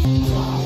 Oh. you.